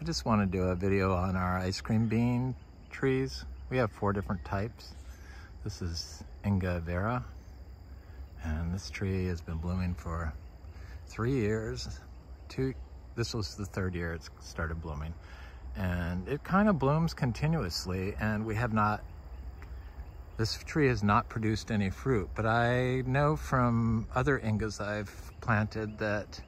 I just want to do a video on our ice cream bean trees. We have four different types. This is Inga Vera, and this tree has been blooming for three years. Two, this was the third year it started blooming. And it kind of blooms continuously, and we have not this tree has not produced any fruit, but I know from other Ingas I've planted that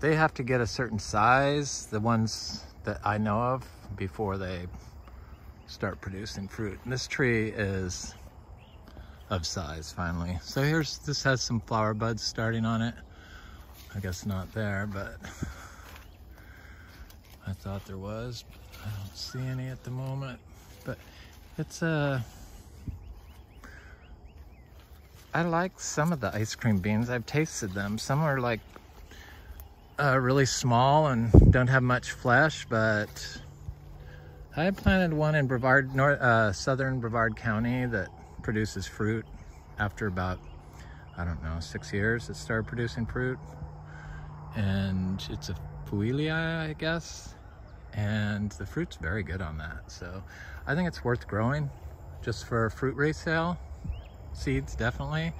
they have to get a certain size, the ones that I know of, before they start producing fruit. And this tree is of size finally. So here's, this has some flower buds starting on it. I guess not there, but I thought there was. I don't see any at the moment, but it's a. Uh, I like some of the ice cream beans. I've tasted them. Some are like uh, really small and don't have much flesh, but I planted one in Brevard, North, uh, southern Brevard County that produces fruit after about, I don't know, six years it started producing fruit. And it's a Fuelia, I guess and the fruit's very good on that. So I think it's worth growing just for fruit resale. Seeds, definitely.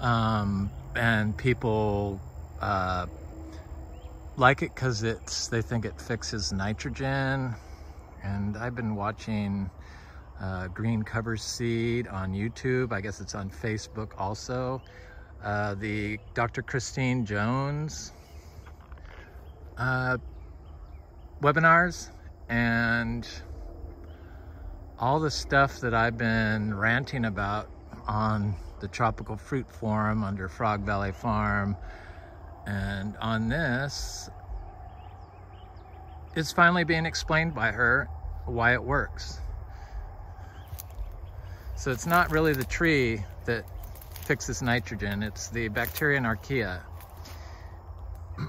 Um, and people uh, like it because it's they think it fixes nitrogen. And I've been watching uh, Green Cover Seed on YouTube. I guess it's on Facebook also. Uh, the Dr. Christine Jones uh, webinars and all the stuff that I've been ranting about on the Tropical Fruit Forum under Frog Valley Farm. And on this, it's finally being explained by her why it works. So it's not really the tree that fixes nitrogen, it's the bacteria and archaea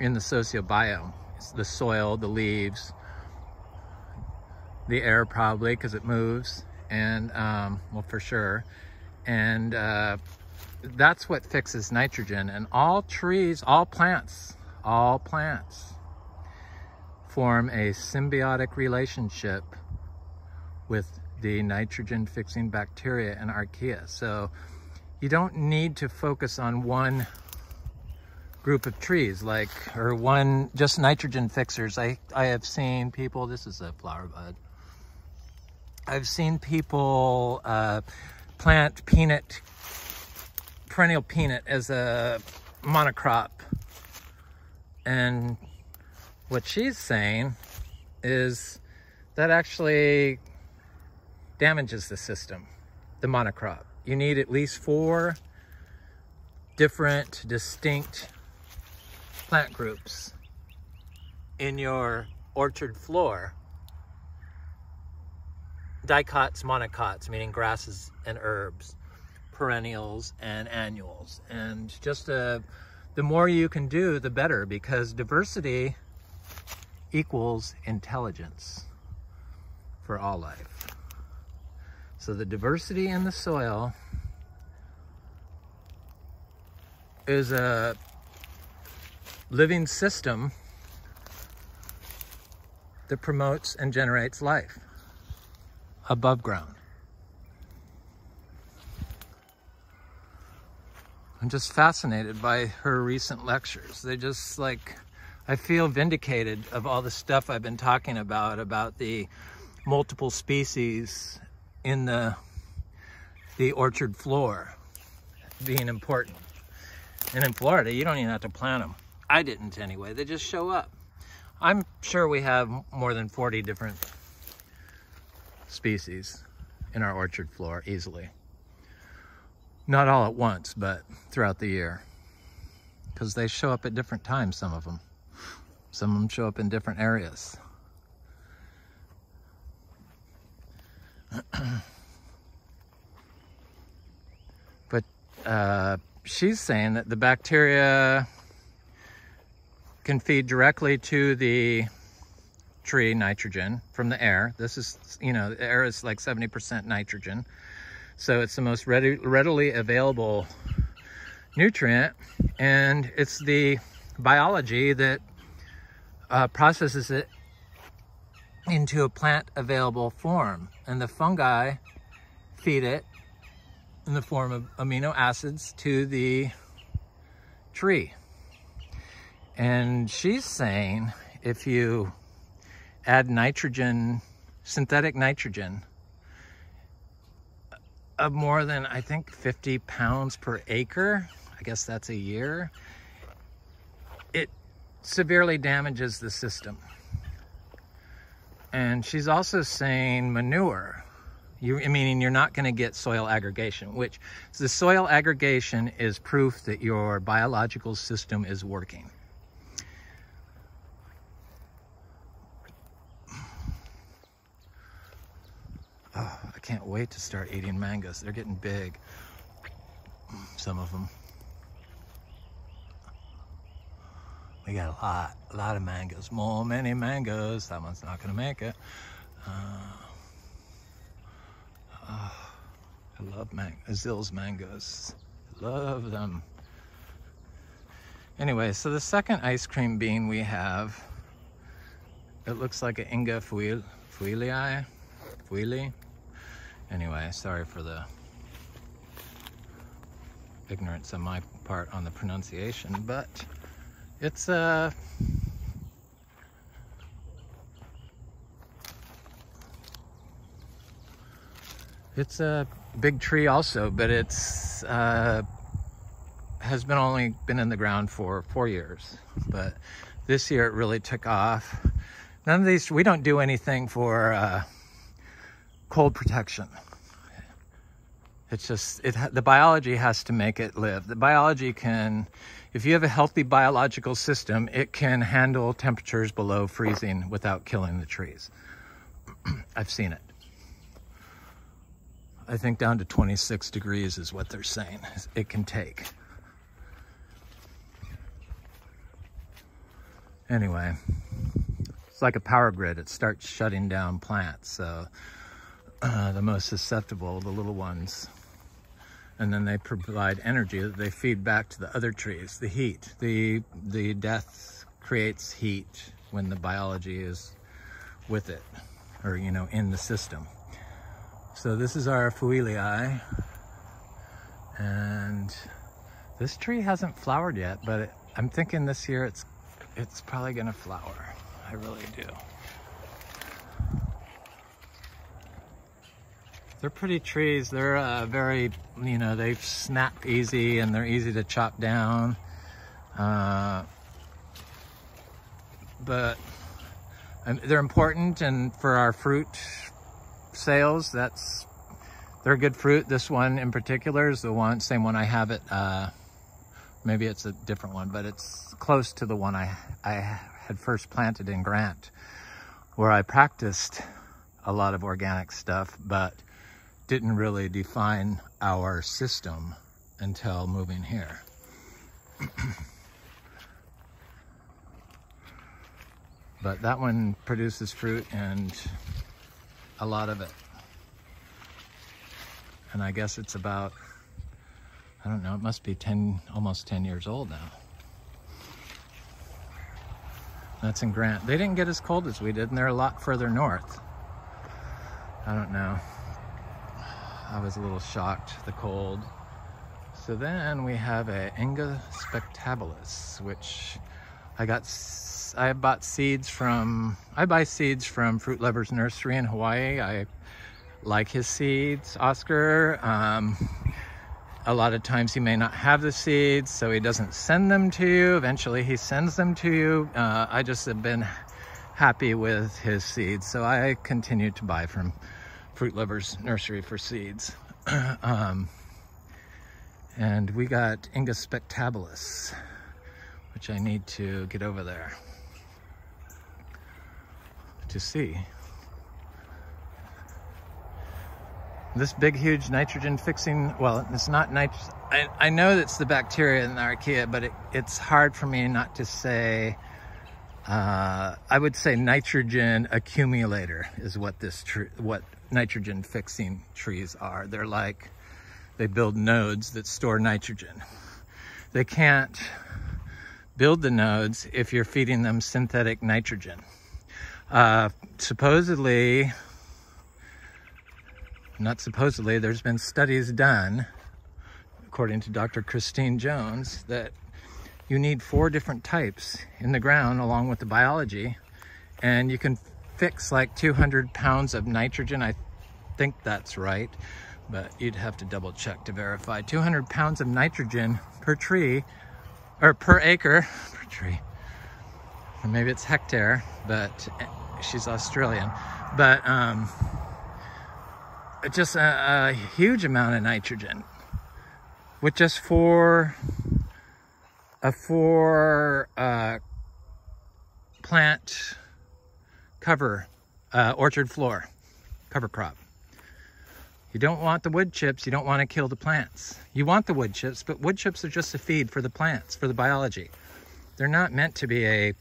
in the sociobiome It's the soil, the leaves, the air probably because it moves and um, well for sure and uh, that's what fixes nitrogen and all trees all plants all plants form a symbiotic relationship with the nitrogen fixing bacteria and archaea so you don't need to focus on one group of trees, like, or one, just nitrogen fixers. I, I have seen people, this is a flower bud. I've seen people uh, plant peanut, perennial peanut as a monocrop. And what she's saying is that actually damages the system, the monocrop. You need at least four different distinct plant groups in your orchard floor dicots, monocots, meaning grasses and herbs, perennials and annuals. And just uh, the more you can do, the better because diversity equals intelligence for all life. So the diversity in the soil is a living system that promotes and generates life above ground. I'm just fascinated by her recent lectures. They just like, I feel vindicated of all the stuff I've been talking about, about the multiple species in the, the orchard floor being important. And in Florida, you don't even have to plant them. I didn't anyway. They just show up. I'm sure we have more than 40 different species in our orchard floor easily. Not all at once, but throughout the year. Because they show up at different times, some of them. Some of them show up in different areas. but uh, she's saying that the bacteria can feed directly to the tree nitrogen from the air. This is, you know, the air is like 70% nitrogen. So it's the most ready, readily available nutrient. And it's the biology that uh, processes it into a plant available form. And the fungi feed it in the form of amino acids to the tree. And she's saying if you add nitrogen, synthetic nitrogen, of more than, I think, 50 pounds per acre, I guess that's a year, it severely damages the system. And she's also saying manure, you, meaning you're not going to get soil aggregation, which the soil aggregation is proof that your biological system is working. Can't wait to start eating mangoes. They're getting big, some of them. We got a lot, a lot of mangoes. More many mangoes. That one's not gonna make it. Uh, oh, I love man Azil's mangoes. Love them. Anyway, so the second ice cream bean we have, it looks like an Inga fuil, fuilii, fuili. Anyway, sorry for the ignorance on my part on the pronunciation, but it's uh it's a big tree also but it's uh has been only been in the ground for four years but this year it really took off. None of these we don't do anything for uh cold protection it's just it the biology has to make it live the biology can if you have a healthy biological system, it can handle temperatures below freezing without killing the trees. I've seen it. I think down to 26 degrees is what they're saying it can take. Anyway, it's like a power grid. It starts shutting down plants. So uh, the most susceptible, the little ones, and then they provide energy that they feed back to the other trees. The heat, the, the death creates heat when the biology is with it or, you know, in the system. So this is our fuilii and this tree hasn't flowered yet, but it, I'm thinking this year it's, it's probably gonna flower. I really do. They're pretty trees. They're uh, very, you know, they snap easy and they're easy to chop down. Uh, but um, they're important and for our fruit sales, that's, they're good fruit. This one in particular is the one, same one I have it, uh, maybe it's a different one, but it's close to the one I, I had first planted in Grant, where I practiced a lot of organic stuff, but didn't really define our system until moving here. but that one produces fruit and a lot of it. And I guess it's about, I don't know, it must be 10, almost 10 years old now. That's in Grant. They didn't get as cold as we did, and they're a lot further north. I don't know. I was a little shocked, the cold. So then we have a Inga spectabilis, which I got, I bought seeds from, I buy seeds from Fruit Lovers Nursery in Hawaii. I like his seeds, Oscar. Um, a lot of times he may not have the seeds, so he doesn't send them to you. Eventually he sends them to you. Uh, I just have been happy with his seeds, so I continue to buy from Fruit Lovers Nursery for seeds. um, and we got Inga spectabilis, which I need to get over there to see. This big, huge nitrogen fixing, well, it's not. I, I know it's the bacteria in the archaea, but it, it's hard for me not to say uh, I would say nitrogen accumulator is what this what nitrogen fixing trees are. They're like, they build nodes that store nitrogen. They can't build the nodes if you're feeding them synthetic nitrogen. Uh, supposedly, not supposedly, there's been studies done, according to Dr. Christine Jones, that you need four different types in the ground along with the biology, and you can fix like 200 pounds of nitrogen. I think that's right, but you'd have to double check to verify. 200 pounds of nitrogen per tree, or per acre, per tree. Or maybe it's hectare, but she's Australian. But um, just a, a huge amount of nitrogen with just four, a four uh, plant cover uh, orchard floor, cover crop. You don't want the wood chips, you don't want to kill the plants. You want the wood chips, but wood chips are just a feed for the plants, for the biology. They're not meant to be a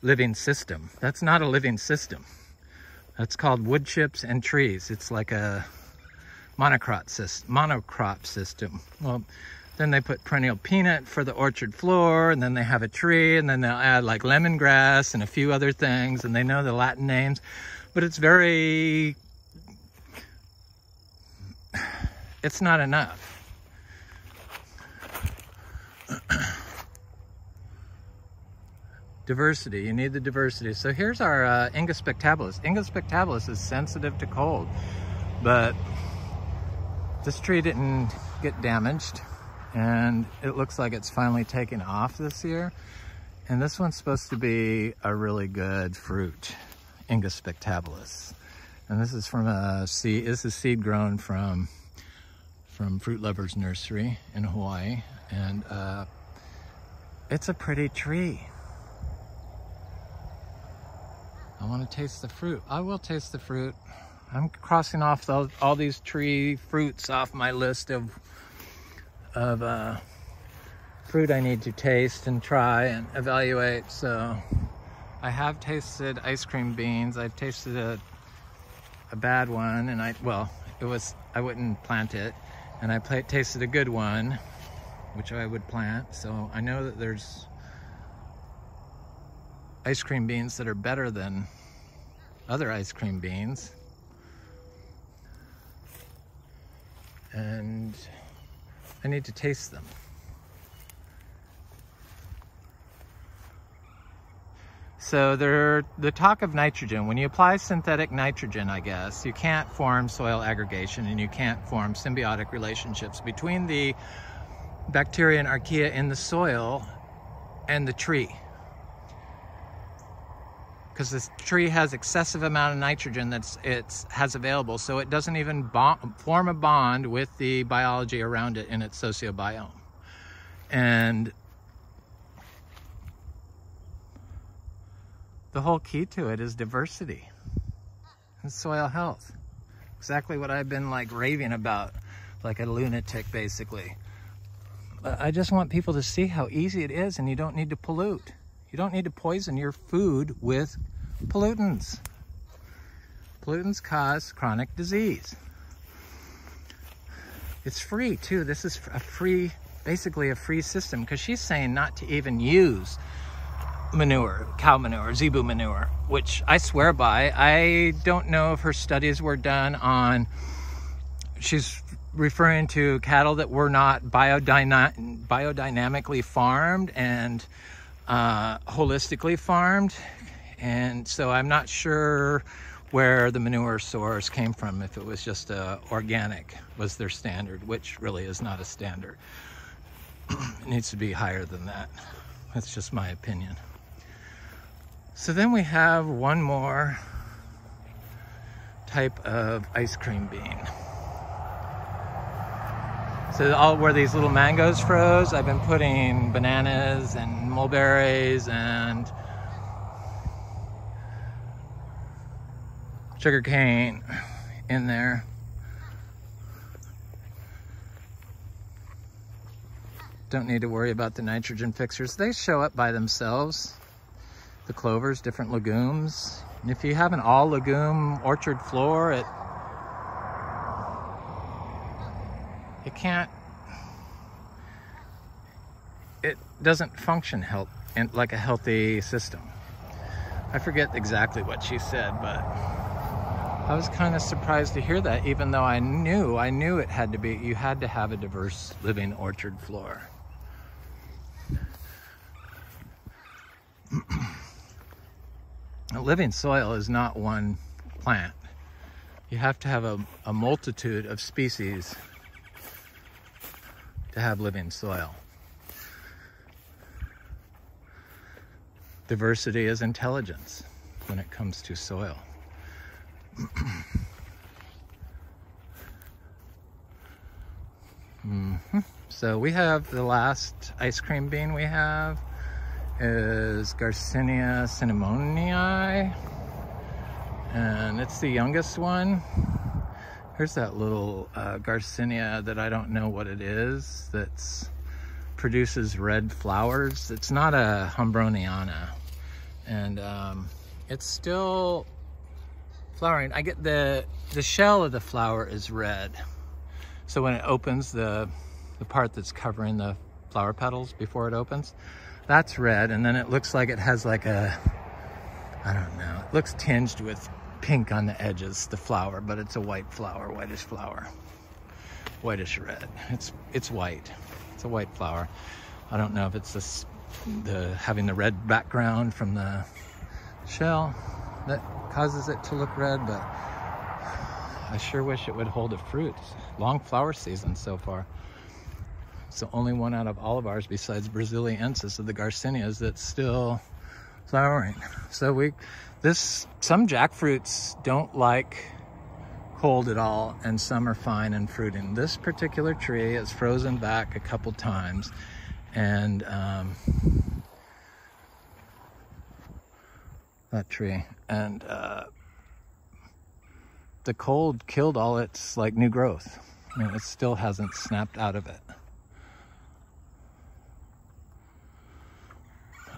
living system. That's not a living system. That's called wood chips and trees. It's like a monocrop system. Monocrop system. Well, then they put perennial peanut for the orchard floor, and then they have a tree, and then they'll add like lemongrass and a few other things, and they know the Latin names. But it's very, it's not enough. diversity, you need the diversity. So here's our uh, Inga spectabilis. Inga spectabilis is sensitive to cold, but this tree didn't get damaged and it looks like it's finally taking off this year. And this one's supposed to be a really good fruit, Inga spectabilis. And this is from a seed, this is seed grown from, from Fruit Lovers Nursery in Hawaii. And uh, it's a pretty tree. I want to taste the fruit. I will taste the fruit. I'm crossing off all these tree fruits off my list of of uh, fruit I need to taste and try and evaluate. So I have tasted ice cream beans. I've tasted a, a bad one and I, well, it was, I wouldn't plant it. And I tasted a good one, which I would plant. So I know that there's ice cream beans that are better than other ice cream beans. And I need to taste them. So there, the talk of nitrogen, when you apply synthetic nitrogen, I guess, you can't form soil aggregation and you can't form symbiotic relationships between the bacteria and archaea in the soil and the tree because this tree has excessive amount of nitrogen that's it has available so it doesn't even bond, form a bond with the biology around it in its sociobiome. And the whole key to it is diversity and soil health. Exactly what I've been like raving about like a lunatic basically. I just want people to see how easy it is and you don't need to pollute you don't need to poison your food with pollutants. Pollutants cause chronic disease. It's free too. This is a free, basically a free system because she's saying not to even use manure, cow manure, zebu manure, which I swear by. I don't know if her studies were done on, she's referring to cattle that were not biodyna biodynamically farmed and uh, holistically farmed. And so I'm not sure where the manure source came from, if it was just uh, organic was their standard, which really is not a standard. it needs to be higher than that. That's just my opinion. So then we have one more type of ice cream bean. So all where these little mangoes froze, I've been putting bananas and mulberries and sugar cane in there. Don't need to worry about the nitrogen fixers. They show up by themselves. The clovers, different legumes. And if you have an all legume orchard floor, it it can't, it doesn't function help and like a healthy system. I forget exactly what she said, but I was kind of surprised to hear that, even though I knew, I knew it had to be, you had to have a diverse living orchard floor. A living soil is not one plant. You have to have a, a multitude of species to have living soil. Diversity is intelligence when it comes to soil. mm -hmm. So we have the last ice cream bean we have is Garcinia cinnamonii and it's the youngest one. Here's that little uh, Garcinia that I don't know what it is that's produces red flowers. It's not a Hombroniana and um, it's still flowering. I get the, the shell of the flower is red. So when it opens the, the part that's covering the flower petals before it opens, that's red. And then it looks like it has like a, I don't know, it looks tinged with pink on the edges, the flower, but it's a white flower, whitish flower, whitish red. It's, it's white. It's a white flower. I don't know if it's this the having the red background from the shell that causes it to look red, but I sure wish it would hold a fruit. Long flower season so far. It's the only one out of all of ours besides Brasiliensis of the Garcinias that's still flowering. So we, this, some jackfruits don't like cold at all and some are fine and fruiting. This particular tree is frozen back a couple times and um, that tree and uh, the cold killed all its like new growth I mean it still hasn't snapped out of it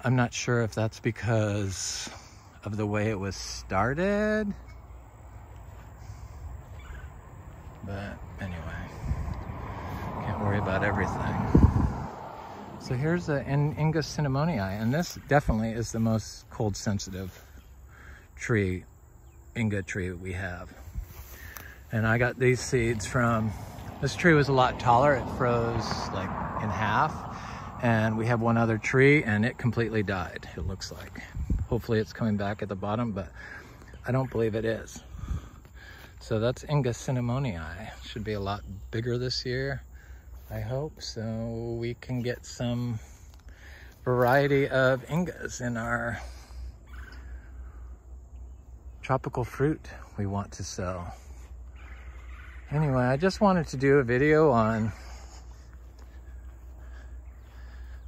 I'm not sure if that's because of the way it was started but anyway can't worry about everything so here's the Inga cinnamonii, and this definitely is the most cold sensitive tree, Inga tree we have. And I got these seeds from, this tree was a lot taller. It froze like in half. And we have one other tree and it completely died, it looks like. Hopefully it's coming back at the bottom, but I don't believe it is. So that's Inga cinnamonii. Should be a lot bigger this year. I hope so we can get some variety of ingas in our tropical fruit we want to sell. Anyway, I just wanted to do a video on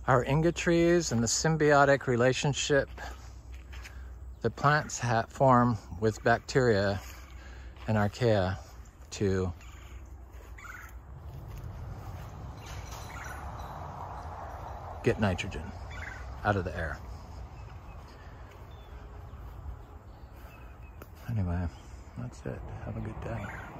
our inga trees and the symbiotic relationship that plants form with bacteria and archaea to get nitrogen out of the air. Anyway, that's it. Have a good day.